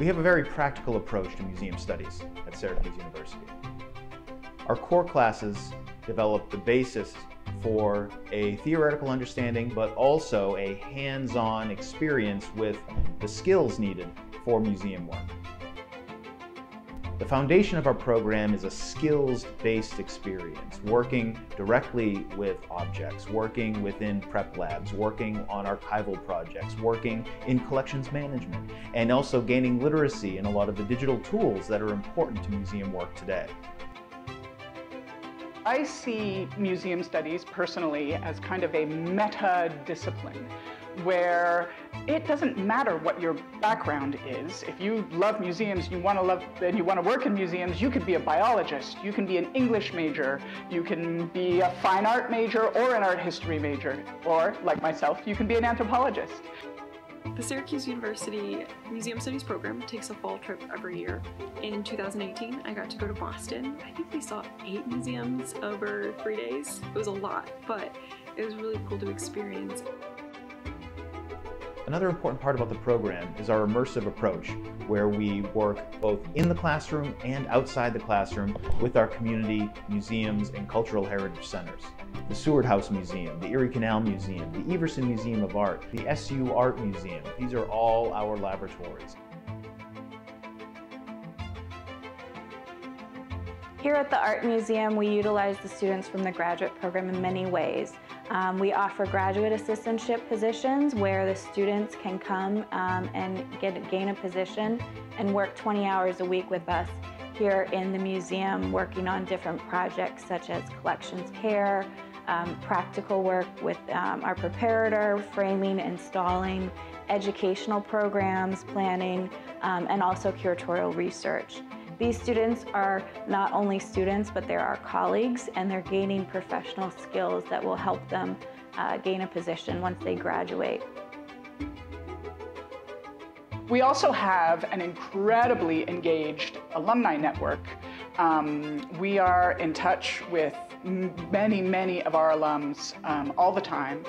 We have a very practical approach to museum studies at Syracuse University. Our core classes develop the basis for a theoretical understanding, but also a hands-on experience with the skills needed for museum work. The foundation of our program is a skills-based experience, working directly with objects, working within prep labs, working on archival projects, working in collections management, and also gaining literacy in a lot of the digital tools that are important to museum work today. I see museum studies personally as kind of a meta discipline where it doesn't matter what your background is. If you love museums, you want to love and you want to work in museums, you could be a biologist, you can be an English major, you can be a fine art major or an art history major, or like myself, you can be an anthropologist. The Syracuse University Museum Studies program takes a fall trip every year. In 2018, I got to go to Boston. I think we saw eight museums over three days. It was a lot, but it was really cool to experience. Another important part about the program is our immersive approach, where we work both in the classroom and outside the classroom with our community museums and cultural heritage centers. The Seward House Museum, the Erie Canal Museum, the Everson Museum of Art, the SU Art Museum. These are all our laboratories. Here at the Art Museum, we utilize the students from the graduate program in many ways. Um, we offer graduate assistantship positions where the students can come um, and get gain a position and work 20 hours a week with us here in the museum working on different projects such as collections care, um, practical work with um, our preparator, framing, installing, educational programs, planning, um, and also curatorial research. These students are not only students, but they're our colleagues, and they're gaining professional skills that will help them uh, gain a position once they graduate. We also have an incredibly engaged alumni network. Um, we are in touch with many, many of our alums um, all the time.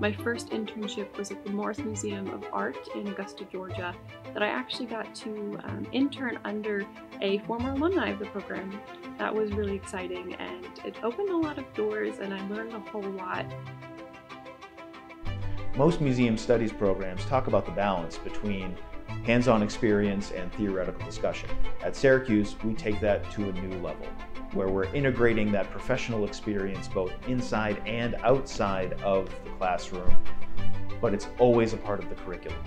My first internship was at the Morris Museum of Art in Augusta, Georgia, that I actually got to um, intern under a former alumni of the program. That was really exciting and it opened a lot of doors and I learned a whole lot. Most museum studies programs talk about the balance between hands-on experience and theoretical discussion. At Syracuse, we take that to a new level where we're integrating that professional experience both inside and outside of the classroom, but it's always a part of the curriculum.